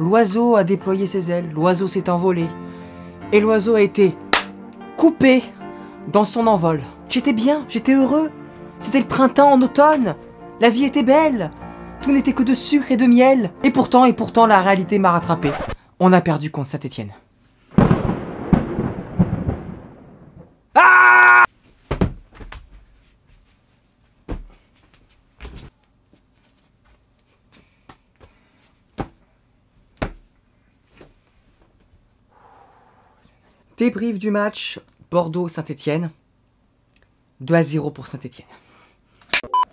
L'oiseau a déployé ses ailes, l'oiseau s'est envolé. Et l'oiseau a été coupé dans son envol. J'étais bien, j'étais heureux. C'était le printemps en automne. La vie était belle. Tout n'était que de sucre et de miel. Et pourtant, et pourtant, la réalité m'a rattrapé. On a perdu contre Saint-Étienne. Ah Débrief du match Bordeaux-Saint-Étienne. 2 à 0 pour Saint-Étienne.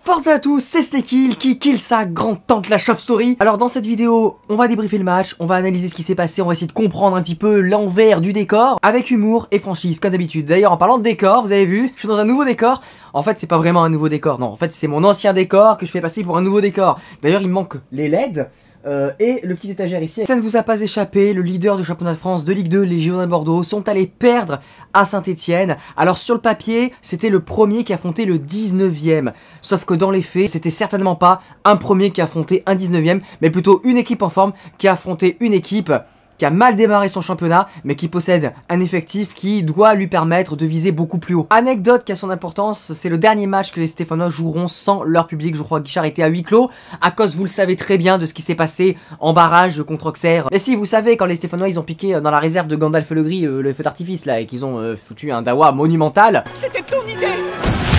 Forza à tous, c'est Snake qui kill sa grande tante la chauve-souris. Alors dans cette vidéo, on va débriefer le match, on va analyser ce qui s'est passé, on va essayer de comprendre un petit peu l'envers du décor, avec humour et franchise, comme d'habitude. D'ailleurs, en parlant de décor, vous avez vu, je suis dans un nouveau décor. En fait, c'est pas vraiment un nouveau décor, non. En fait, c'est mon ancien décor que je fais passer pour un nouveau décor. D'ailleurs, il manque les LED, euh, et le petit étagère ici. Ça ne vous a pas échappé, le leader du championnat de France de Ligue 2, les Girondins de Bordeaux, sont allés perdre à Saint-Etienne. Alors sur le papier, c'était le premier qui affrontait le 19ème. Sauf que dans les faits, c'était certainement pas un premier qui affrontait un 19ème, mais plutôt une équipe en forme qui affrontait une équipe qui a mal démarré son championnat, mais qui possède un effectif qui doit lui permettre de viser beaucoup plus haut. Anecdote qui a son importance, c'est le dernier match que les Stéphanois joueront sans leur public. Je crois que Guichard était à huis clos, à cause, vous le savez très bien, de ce qui s'est passé en barrage contre Auxerre. Et si, vous savez, quand les Stéphanois, ils ont piqué dans la réserve de Gandalf le Gris euh, le feu d'artifice, là, et qu'ils ont euh, foutu un dawa monumental. C'était ton idée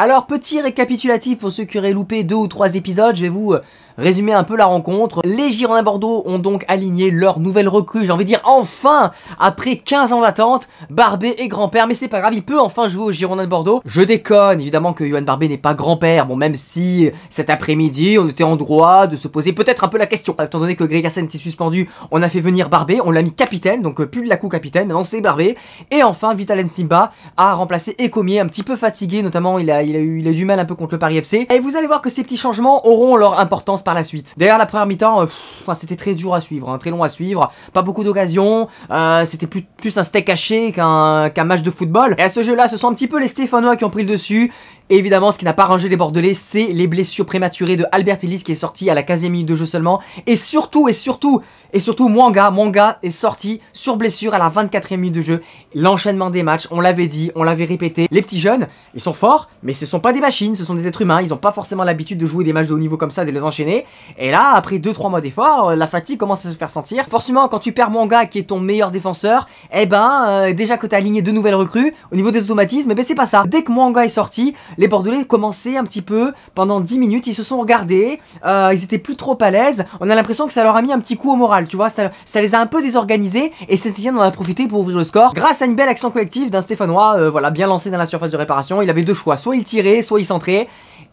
alors, petit récapitulatif pour ceux qui auraient loupé deux ou trois épisodes, je vais vous euh, résumer un peu la rencontre. Les Girondins Bordeaux ont donc aligné leur nouvelle recrue, j'ai envie de dire enfin, après 15 ans d'attente, Barbet et grand-père, mais c'est pas grave, il peut enfin jouer aux Girondins de Bordeaux. Je déconne, évidemment que Johan Barbet n'est pas grand-père, bon même si cet après-midi on était en droit de se poser peut-être un peu la question. Étant donné que Gregersen était suspendu, on a fait venir Barbet, on l'a mis capitaine, donc euh, plus de la coup capitaine, maintenant c'est Barbet. Et enfin, Vitalen Simba a remplacé Ecomier, un petit peu fatigué, notamment il a il a, du mal un peu contre le Paris FC. Et vous allez voir que ces petits changements auront leur importance par la suite. Derrière la première mi-temps, euh, c'était très dur à suivre, hein, très long à suivre, pas beaucoup d'occasions, euh, c'était plus, plus un steak haché qu'un match de football. Et à ce jeu-là, ce sont un petit peu les Stéphanois qui ont pris le dessus. Évidemment, ce qui n'a pas rangé les Bordelais, c'est les blessures prématurées de Albert Ellis qui est sorti à la 15e minute de jeu seulement. Et surtout, et surtout, et surtout, Mwanga, Mwanga est sorti sur blessure à la 24e minute de jeu. L'enchaînement des matchs, on l'avait dit, on l'avait répété. Les petits jeunes, ils sont forts, mais ce sont pas des machines, ce sont des êtres humains. Ils ont pas forcément l'habitude de jouer des matchs de haut niveau comme ça, de les enchaîner. Et là, après 2-3 mois d'effort, euh, la fatigue commence à se faire sentir. Forcément, quand tu perds Mwanga, qui est ton meilleur défenseur, eh ben, euh, déjà que t'as aligné deux nouvelles recrues, au niveau des automatismes, eh ben c'est pas ça. Dès que Mwanga est sorti, les Bordelais commençaient un petit peu, pendant 10 minutes, ils se sont regardés, euh, ils étaient plus trop à l'aise. On a l'impression que ça leur a mis un petit coup au moral, tu vois, ça, les a un peu désorganisés et Saint-Etienne en a profité pour ouvrir le score grâce à une belle action collective d'un Stéphanois, euh, voilà, bien lancé dans la surface de réparation. Il avait deux choix, soit il tirait, soit il centrait.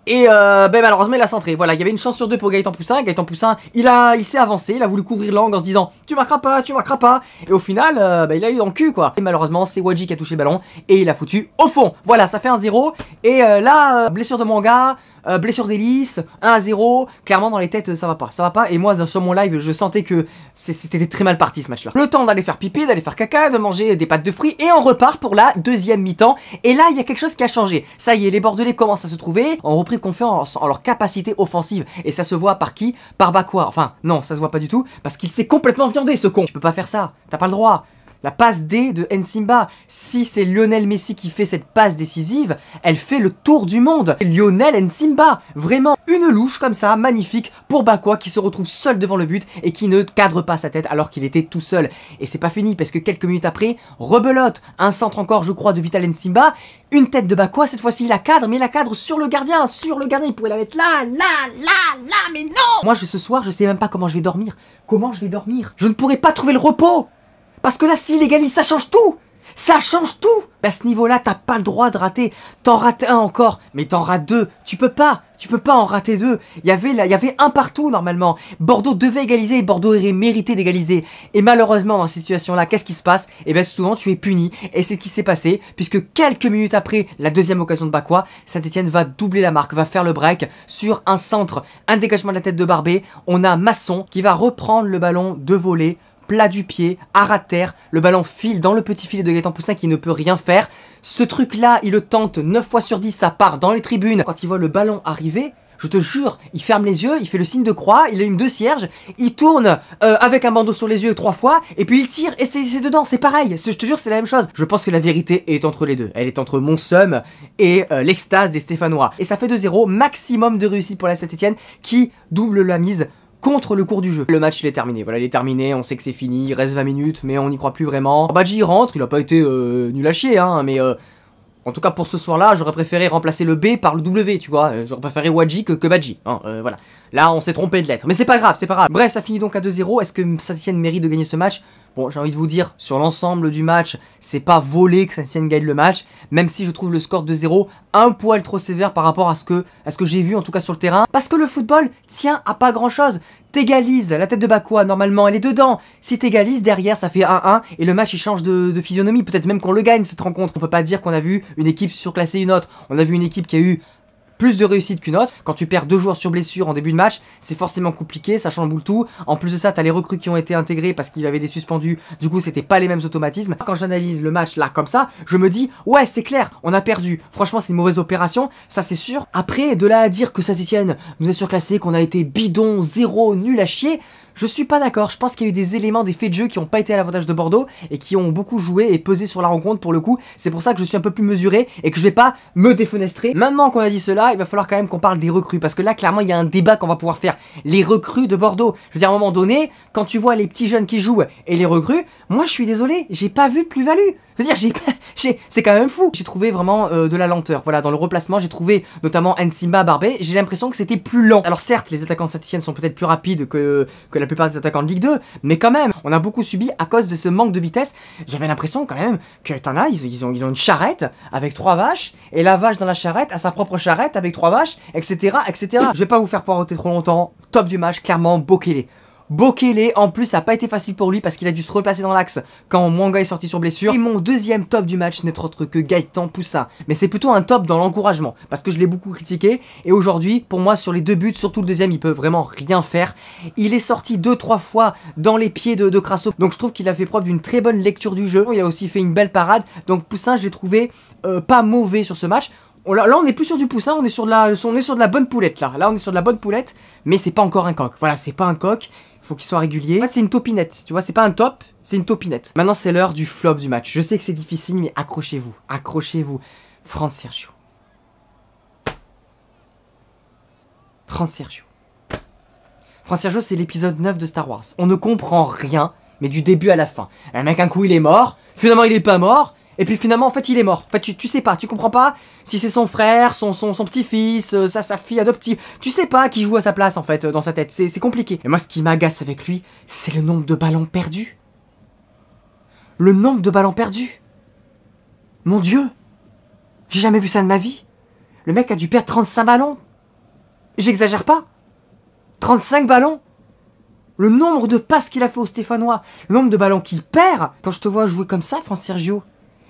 Et euh, ben malheureusement il a centré. Voilà, il y avait une chance sur deux pour Gaëtan Poussin. Gaëtan Poussin, il a, il s'est avancé, il a voulu couvrir l'angle en se disant tu marqueras pas, tu marqueras pas. Et au final, euh, ben, il a eu dans le cul quoi. Et malheureusement, c'est Wadji qui a touché le ballon et il a foutu au fond. Voilà, ça fait un 0. Et euh, là, blessure de Manga, blessure d'hélice, 1 à 0. Clairement, dans les têtes, ça va pas. Ça va pas. Et moi, sur mon live, je sentais que c'était très mal parti ce match-là. Le temps d'aller faire pipi, d'aller faire caca, de manger des pâtes de fruits. Et on repart pour la deuxième mi-temps. Et là, il y a quelque chose qui a changé. Ça y est, les Bordelais commencent à se trouver. On confiance en leur capacité offensive. Et ça se voit par qui? Par Bakwa. Enfin, non, ça se voit pas du tout. Parce qu'il s'est complètement viandé, ce con. Tu peux pas faire ça. T'as pas le droit. La passe D de Nsimba, si c'est Lionel Messi qui fait cette passe décisive, elle fait le tour du monde. Lionel Nsimba, vraiment une louche comme ça, magnifique pour Bakwa qui se retrouve seul devant le but et qui ne cadre pas sa tête alors qu'il était tout seul. Et c'est pas fini parce que quelques minutes après, rebelote, un centre encore je crois de Vital Nsimba, une tête de Bakwa, cette fois-ci la cadre, mais la cadre sur le gardien, sur le gardien, il pourrait la mettre là, là, là, là, mais non! Moi ce soir je sais même pas comment je vais dormir. Comment je vais dormir? Je ne pourrai pas trouver le repos parce que là, s'il égalise, ça change tout ça change tout À ce niveau-là, t'as pas le droit de rater. T'en rates un encore, mais t'en rates deux. Tu peux pas, tu peux pas en rater deux. Il y avait y avait un partout normalement. Bordeaux devait égaliser Bordeaux aurait mérité d'égaliser. Et malheureusement, dans cette situation-là, qu'est-ce qui se passe? Eh bien, souvent, tu es puni. Et c'est ce qui s'est passé, puisque quelques minutes après la deuxième occasion de Bakwa, Saint-Etienne va doubler la marque, va faire le break sur un centre, un dégagement de la tête de Barbet. On a Masson qui va reprendre le ballon de volée plat du pied, à terre, le ballon file dans le petit filet de Gaëtan Poussin qui ne peut rien faire. Ce truc là, il le tente 9 fois sur 10, ça part dans les tribunes. Quand il voit le ballon arriver, Je te jure, il ferme les yeux, il fait le signe de croix, il allume deux cierges, il tourne euh, avec un bandeau sur les yeux trois fois, et puis il tire et c'est dedans, c'est pareil. Je te jure, c'est la même chose. Je pense que la vérité est entre les deux. Elle est entre mon seum et euh, l'extase des Stéphanois. Et ça fait 2-0, maximum de réussite pour la Saint-Etienne qui double la mise contre le cours du jeu. Le match il est terminé, voilà il est terminé, on sait que c'est fini, il reste 20 minutes mais on n'y croit plus vraiment. Badji rentre, il a pas été euh, nul à chier hein, mais euh, en tout cas pour ce soir là j'aurais préféré remplacer le B par le W tu vois, euh, j'aurais préféré Wadji que, que Badji, hein, voilà. Là on s'est trompé de lettre, mais c'est pas grave, c'est pas grave. Bref ça finit donc à 2-0, est-ce que Saint-Etienne mérite de gagner ce match? Bon, j'ai envie de vous dire, sur l'ensemble du match, c'est pas volé que Saint-Etienne gagne le match, même si je trouve le score de 0 un poil trop sévère par rapport à ce que, que j'ai vu en tout cas sur le terrain. Parce que le football tient à pas grand chose. T'égalises, la tête de Bakoua, normalement, elle est dedans. Si t'égalises, derrière, ça fait 1-1 et le match il change de, de physionomie. Peut-être même qu'on le gagne cette rencontre. On peut pas dire qu'on a vu une équipe surclasser une autre. On a vu une équipe qui a eu plus de réussite qu'une autre. Quand tu perds deux joueurs sur blessure en début de match, c'est forcément compliqué, ça chamboule tout. En plus de ça, t'as les recrues qui ont été intégrés parce qu'il y avait des suspendus, du coup c'était pas les mêmes automatismes. Quand j'analyse le match là comme ça, je me dis ouais c'est clair, on a perdu. Franchement c'est une mauvaise opération, ça c'est sûr. Après, de là à dire que Saint-Etienne nous est surclassé, qu'on a été bidon, zéro, nul à chier, je suis pas d'accord, je pense qu'il y a eu des éléments, des faits de jeu qui ont pas été à l'avantage de Bordeaux et qui ont beaucoup joué et pesé sur la rencontre pour le coup. C'est pour ça que je suis un peu plus mesuré et que je vais pas me défenestrer. Maintenant qu'on a dit cela, il va falloir quand même qu'on parle des recrues parce que là clairement il y a un débat qu'on va pouvoir faire. Les recrues de Bordeaux. Je veux dire à un moment donné, quand tu vois les petits jeunes qui jouent et les recrues, moi je suis désolé, j'ai pas vu de plus-value. Je veux dire, c'est quand même fou. J'ai trouvé vraiment euh, de la lenteur. Voilà, dans le replacement, j'ai trouvé notamment Ensima Barbé. J'ai l'impression que c'était plus lent. Alors certes, les attaquants de sont peut-être plus rapides que, que la plupart des attaquants de Ligue 2, mais quand même, on a beaucoup subi à cause de ce manque de vitesse. J'avais l'impression quand même que t'en as, ils, ont, ils ont une charrette avec trois vaches, et la vache dans la charrette a sa propre charrette avec trois vaches, etc., etc. Je vais pas vous faire poireauter trop longtemps. Top du match, clairement, Bokele. Bokele, en plus, ça n'a pas été facile pour lui parce qu'il a dû se replacer dans l'axe quand Mwanga est sorti sur blessure. Et mon deuxième top du match n'est autre que Gaëtan Poussin. Mais c'est plutôt un top dans l'encouragement parce que je l'ai beaucoup critiqué. Et aujourd'hui, pour moi, sur les deux buts, surtout le deuxième, il peut vraiment rien faire. Il est sorti deux, trois fois dans les pieds de, de Crasso. Donc je trouve qu'il a fait preuve d'une très bonne lecture du jeu. Il a aussi fait une belle parade. Donc Poussin, je l'ai trouvé euh, pas mauvais sur ce match là, on est plus sur du poussin, on est sur de la, on bonne poulette là. Là, on est sur de la bonne poulette, mais c'est pas encore un coq. Voilà, c'est pas un coq. Faut qu'il soit régulier. En fait, c'est une topinette. Tu vois, c'est pas un top, c'est une topinette. Maintenant, c'est l'heure du flop du match. Je sais que c'est difficile, mais accrochez-vous, accrochez-vous. Franck Sergio. Franck Sergio. Franck Sergio, c'est l'épisode 9 de Star Wars. On ne comprend rien, mais du début à la fin. Un mec, un coup, il est mort. Finalement, il est pas mort. Et puis finalement, en fait, il est mort. En fait, tu, sais pas, tu comprends pas si c'est son frère, son, petit-fils, euh, sa, sa fille adoptive. Tu sais pas qui joue à sa place, en fait, euh, dans sa tête. C'est compliqué. Et moi, ce qui m'agace avec lui, c'est le nombre de ballons perdus. Le nombre de ballons perdus. Mon Dieu J'ai jamais vu ça de ma vie. Le mec a dû perdre 35 ballons. J'exagère pas. 35 ballons le nombre de passes qu'il a fait au Stéphanois, le nombre de ballons qu'il perd. Quand je te vois jouer comme ça, Franck Sergio,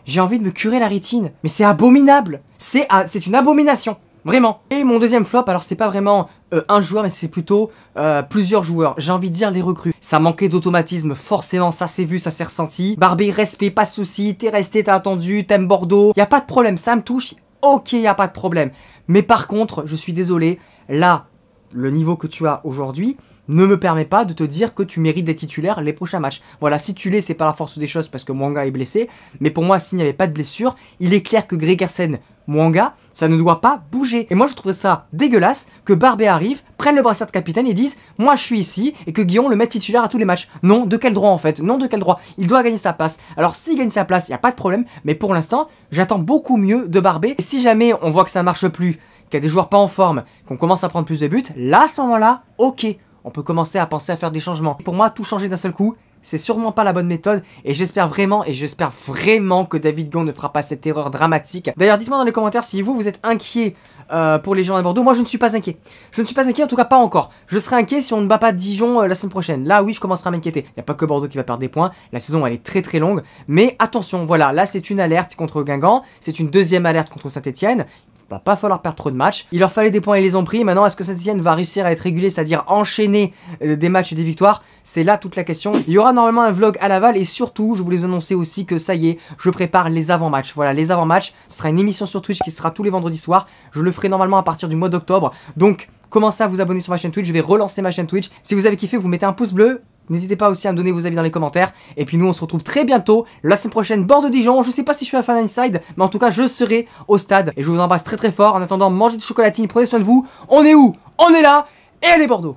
j'ai envie de me curer la rétine. Mais c'est abominable C'est une abomination Vraiment. Et mon deuxième flop, alors c'est pas vraiment euh, un joueur, mais c'est plutôt euh, plusieurs joueurs. J'ai envie de dire les recrues. Ça manquait d'automatisme, forcément, ça s'est vu, ça s'est ressenti. Barbé, respect, pas de soucis, t'es resté, t'as attendu, t'aimes Bordeaux. Y a pas de problème, ça me touche, ok, y a pas de problème. Mais par contre, je suis désolé, là, le niveau que tu as aujourd'hui, ne me permet pas de te dire que tu mérites d'être titulaire les prochains matchs. Voilà, si tu l'es, c'est pas la force des choses parce que Mwanga est blessé, mais pour moi, s'il n'y avait pas de blessure, il est clair que Gregersen, Mwanga, ça ne doit pas bouger. Et moi, je trouverais ça dégueulasse que Barbet arrive, prenne le brassard de capitaine et dise Moi, je suis ici, et que Guillaume le mette titulaire à tous les matchs. Non, de quel droit en fait? Non, de quel droit? Il doit gagner sa place. Alors, s'il gagne sa place, il n'y a pas de problème, mais pour l'instant, j'attends beaucoup mieux de Barbet. Et si jamais on voit que ça marche plus, qu'il y a des joueurs pas en forme, qu'on commence à prendre plus de buts, là, à ce moment-là, ok, on peut commencer à penser à faire des changements. Pour moi, tout changer d'un seul coup, c'est sûrement pas la bonne méthode et j'espère vraiment et j'espère vraiment que David Gond ne fera pas cette erreur dramatique. D'ailleurs dites-moi dans les commentaires si vous vous êtes inquiet euh, pour les gens à Bordeaux. Moi je ne suis pas inquiet. Je ne suis pas inquiet en tout cas pas encore. Je serai inquiet si on ne bat pas Dijon euh, la semaine prochaine. Là oui je commencerai à m'inquiéter. Il n'y a pas que Bordeaux qui va perdre des points. La saison elle est très très longue. Mais attention voilà là c'est une alerte contre Guingamp. C'est une deuxième alerte contre Saint-Etienne va pas falloir perdre trop de matchs. Il leur fallait des points et ils les ont pris. Maintenant, est-ce que Saint-Etienne va réussir à être régulé, c'est-à-dire enchaîner euh, des matchs et des victoires? C'est là toute la question. Il y aura normalement un vlog à Laval et surtout, je voulais vous annoncer aussi que ça y est, je prépare les avant-matchs. Voilà, les avant-matchs, ce sera une émission sur Twitch qui sera tous les vendredis soirs. Je le ferai normalement à partir du mois d'octobre. Donc, commencez à vous abonner sur ma chaîne Twitch. Je vais relancer ma chaîne Twitch. Si vous avez kiffé, vous mettez un pouce bleu. N'hésitez pas aussi à me donner vos avis dans les commentaires. Et puis nous, on se retrouve très bientôt, la semaine prochaine, bord de Dijon. Je sais pas si je suis à Fan Inside, mais en tout cas, je serai au stade. Et je vous embrasse très très fort. En attendant, mangez de chocolatine, prenez soin de vous. On est où? On est là Et allez Bordeaux